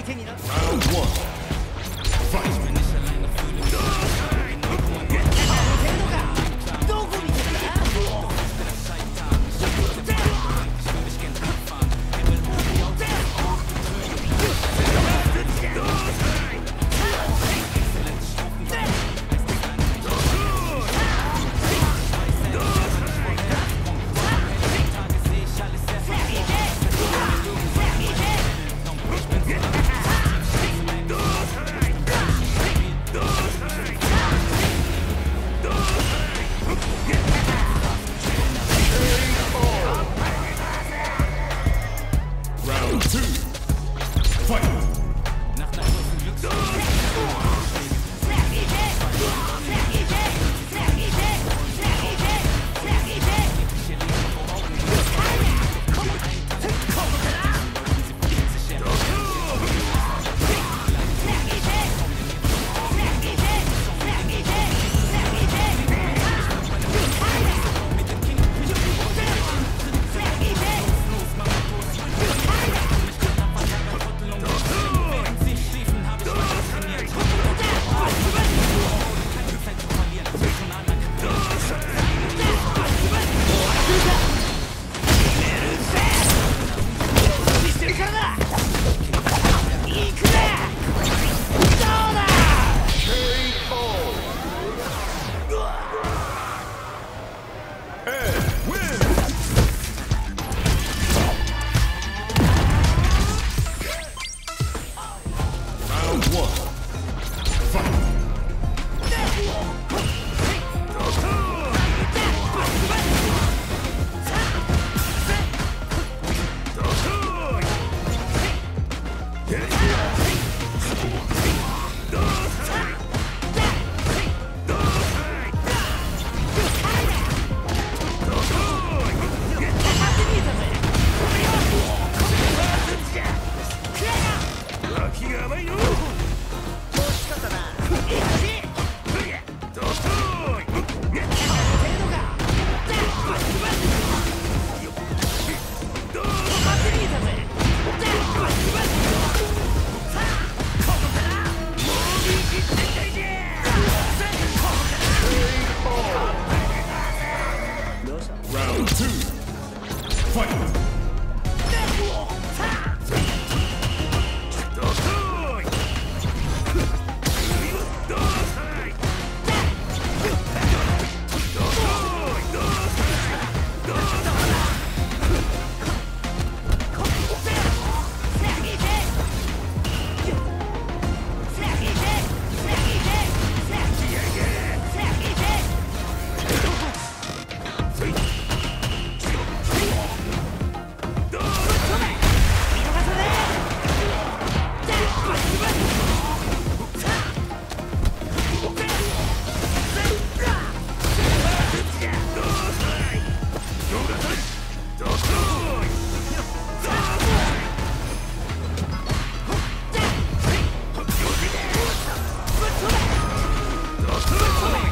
感谢你的 Fight. Let's go!